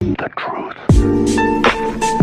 The truth.